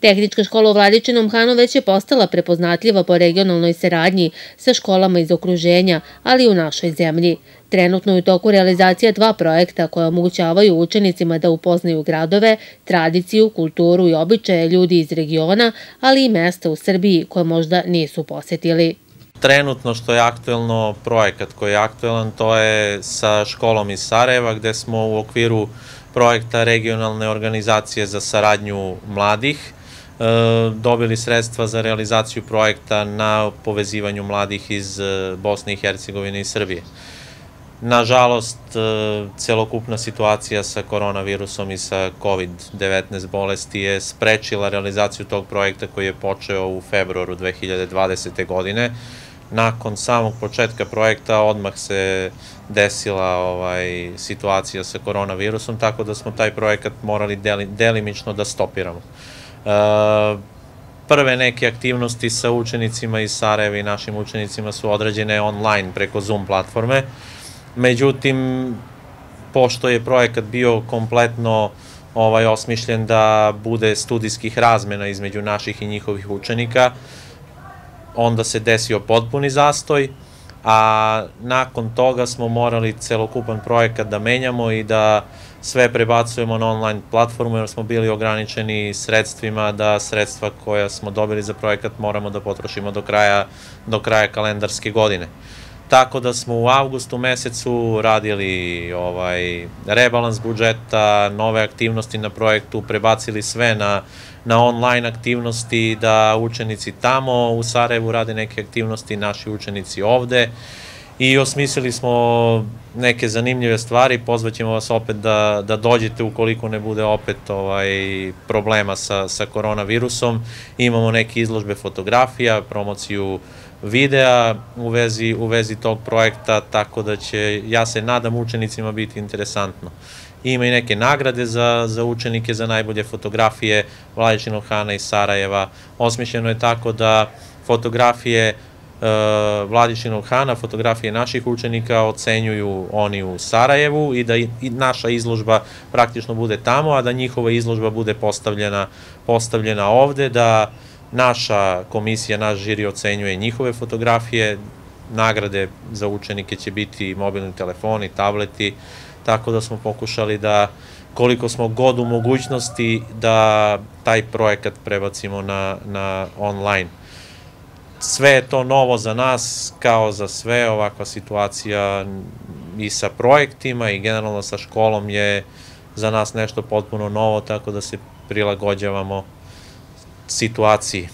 Tehnička škola u Vladičinom Hanu već je postala prepoznatljiva po regionalnoj saradnji sa školama iz okruženja, ali i u našoj zemlji. Trenutno je u toku realizacija dva projekta koja omogućavaju učenicima da upoznaju gradove, tradiciju, kulturu i običaje ljudi iz regiona, ali i mesta u Srbiji koje možda nisu posetili. Trenutno što je aktuelno projekat koji je aktuelan, to je sa školom iz Sarajeva gde smo u okviru projekta regionalne organizacije za saradnju mladih dobili sredstva za realizaciju projekta na povezivanju mladih iz e, Bosne i Hercegovine i Srbije. Nažalost, e, celokupna situacija sa koronavirusom i sa COVID-19 bolesti je sprečila realizaciju tog projekta koji je počeo u februaru 2020. godine. Nakon samog početka projekta odmah se desila ovaj, situacija sa koronavirusom, tako da smo taj projekat morali deli, delimično da stopiramo. E, prve neke aktivnosti sa učenicima iz Sarajeva i našim učenicima su odrađene online preko Zoom platforme, Međutim, pošto je projekat bio kompletno ovaj osmišljen da bude studijskih razmena između naših i njihovih učenika, onda se desio potpuni zastoj, a nakon toga smo morali celokupan projekat da menjamo i da sve prebacujemo na online platformu jer smo bili ograničeni sredstvima da sredstva koja smo dobili za projekat moramo da potrošimo do kraja, do kraja kalendarske godine. Tako da smo u avgustu mesecu radili ovaj rebalans budžeta, nove aktivnosti na projektu, prebacili sve na, na online aktivnosti, da učenici tamo u Sarajevu rade neke aktivnosti, naši učenici ovde i osmislili smo neke zanimljive stvari, pozvaćemo vas opet da, da dođete ukoliko ne bude opet ovaj, problema sa, sa koronavirusom. Imamo neke izložbe fotografija, promociju videa u vezi, u vezi tog projekta, tako da će, ja se nadam, učenicima biti interesantno. Ima i neke nagrade za, za učenike za najbolje fotografije Vladičinog Hana iz Sarajeva. Osmišljeno je tako da fotografije uh, Vladičinog Hana, fotografije naših učenika ocenjuju oni u Sarajevu i da i naša izložba praktično bude tamo, a da njihova izložba bude postavljena, postavljena ovde, da uh, Naša komisija, naš žiri ocenjuje njihove fotografije, nagrade za učenike će biti mobilni telefoni, tableti, tako da smo pokušali da koliko smo god u mogućnosti da taj projekat prebacimo na, na online. Sve je to novo za nas, kao za sve, ovakva situacija i sa projektima i generalno sa školom je za nas nešto potpuno novo, tako da se prilagođavamo situaciji.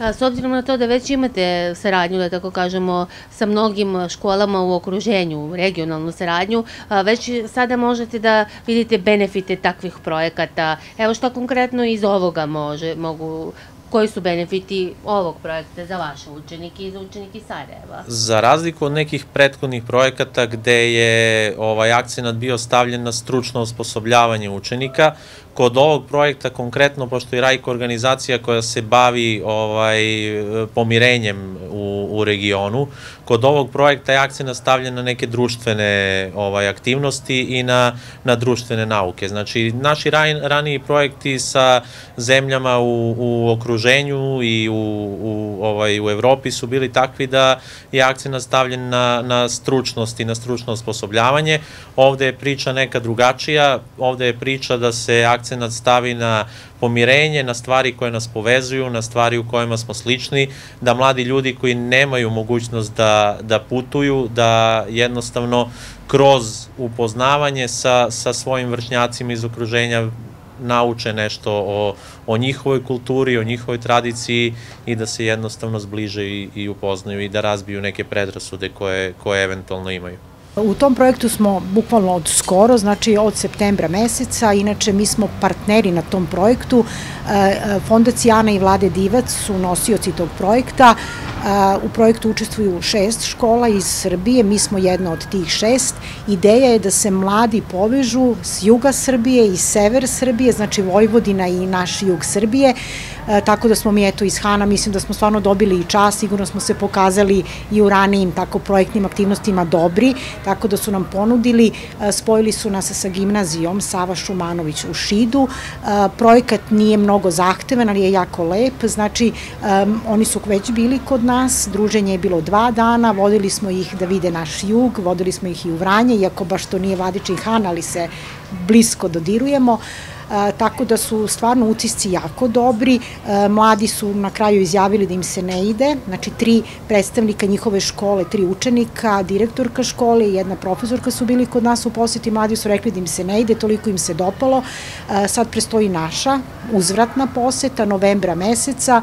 S obzirom na to da već imate saradnju, da tako kažemo, sa mnogim školama u okruženju, regionalnu saradnju, već sada možete da vidite benefite takvih projekata. Evo šta konkretno iz ovoga može, mogu koji su benefiti ovog projekta za vaše učenike i za učenike Sarajeva? Za razliku od nekih prethodnih projekata gde je ovaj akcenat bio stavljen na stručno osposobljavanje učenika, kod ovog projekta konkretno, pošto je Rajko organizacija koja se bavi ovaj, pomirenjem u, regionu, kod ovog projekta je akcija nastavljen na neke društvene ovaj, aktivnosti i na, na društvene nauke. Znači, naši ran, raniji projekti sa zemljama u, u okruženju i u, u, ovaj, u Evropi su bili takvi da je akcija nastavljen na, na stručnost i na stručno osposobljavanje. Ovde je priča neka drugačija, ovde je priča da se akcija akcenat stavi na pomirenje, na stvari koje nas povezuju, na stvari u kojima smo slični, da mladi ljudi koji nemaju mogućnost da, da putuju, da jednostavno kroz upoznavanje sa, sa svojim vršnjacima iz okruženja nauče nešto o, o njihovoj kulturi, o njihovoj tradiciji i da se jednostavno zbliže i, i upoznaju i da razbiju neke predrasude koje, koje eventualno imaju. U tom projektu smo bukvalno od skoro, znači od septembra meseca, inače mi smo partneri na tom projektu. E, e, Fondacija Ana i Vlade Divac su nosioci tog projekta. U projektu učestvuju šest škola iz Srbije, mi smo jedna od tih šest. Ideja je da se mladi povežu s juga Srbije i sever Srbije, znači Vojvodina i naš jug Srbije, e, tako da smo mi eto iz Hana, mislim da smo stvarno dobili i čas, sigurno smo se pokazali i u ranijim tako projektnim aktivnostima dobri, tako da su nam ponudili, e, spojili su nas sa gimnazijom Sava Šumanović u Šidu, e, projekat nije mnogo zahtevan, ali je jako lep, znači oni su već bili kod nas, druženje je bilo dva dana, vodili smo ih da vide naš jug, vodili smo ih i u Vranje, iako baš to nije Vladičin Han, ali se blisko dodirujemo, tako da su stvarno utisci jako dobri. Mladi su na kraju izjavili da im se ne ide, znači tri predstavnika njihove škole, tri učenika, direktorka škole i jedna profesorka su bili kod nas u poseti, mladi su rekli da im se ne ide, toliko im se dopalo. Sad prestoji naša uzvratna poseta novembra meseca,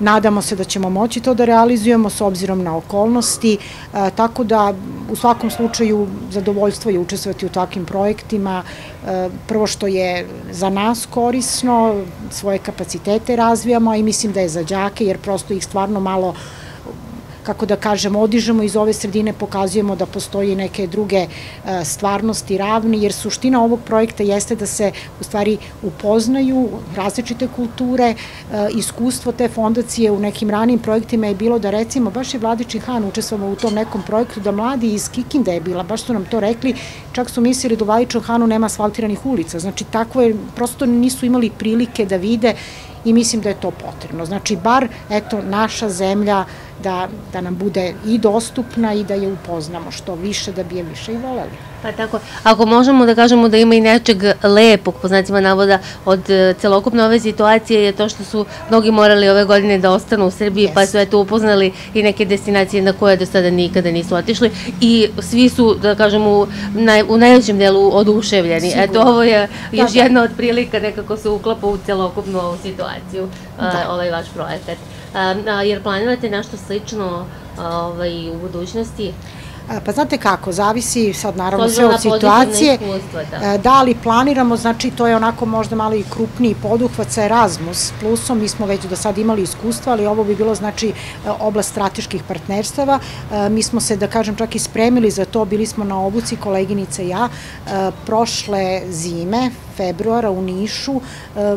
Nadamo se da ćemo moći to da realizujemo s obzirom na okolnosti, e, tako da u svakom slučaju zadovoljstvo je učestvovati u takvim projektima. E, prvo što je za nas korisno, svoje kapacitete razvijamo, i mislim da je za đake, jer prosto ih stvarno malo kako da kažem, odižemo iz ove sredine, pokazujemo da postoji neke druge e, stvarnosti ravni, jer suština ovog projekta jeste da se u stvari upoznaju različite kulture, e, iskustvo te fondacije u nekim ranim projektima je bilo da recimo baš je Vladičin Han učestvovao u tom nekom projektu, da mladi iz Kikinde je bila, baš su nam to rekli, čak su mislili da u Vladičin Hanu nema asfaltiranih ulica, znači tako je, prosto nisu imali prilike da vide i mislim da je to potrebno. Znači, bar, eto, naša zemlja da, da nam bude i dostupna i da je upoznamo što više, da bi je više i voleli. Pa tako, ako možemo da kažemo da ima i nečeg lepog, po znacima navoda, od e, celokupne ove situacije je to što su mnogi morali ove godine da ostanu u Srbiji, yes. pa su eto upoznali i neke destinacije na koje do sada nikada nisu otišli i svi su, da kažemo, u, naj, u najvećem delu oduševljeni. Sigurno. Eto, ovo je da, još da, jedna od prilika nekako se uklapa u celokupnu ovu situaciju, da. ovaj vaš projekat. A, jer planirate nešto slično ovaj, u budućnosti? Pa znate kako, zavisi sad naravno sve od situacije. Da. da li planiramo, znači to je onako možda malo i krupniji poduhvat sa Erasmus plusom, mi smo već do sad imali iskustva, ali ovo bi bilo znači oblast strateških partnerstava. Mi smo se, da kažem, čak i spremili za to, bili smo na obuci koleginica i ja prošle zime, februara u Nišu,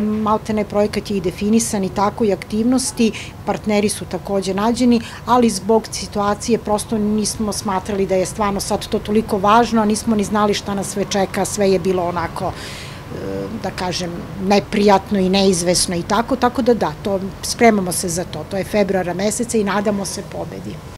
maltene projekat je i definisan i tako i aktivnosti, partneri su takođe nađeni, ali zbog situacije prosto nismo smatrali da je stvarno sad to toliko važno, a nismo ni znali šta nas sve čeka, sve je bilo onako da kažem, neprijatno i neizvesno i tako, tako da da, to, spremamo se za to, to je februara meseca i nadamo se pobedi.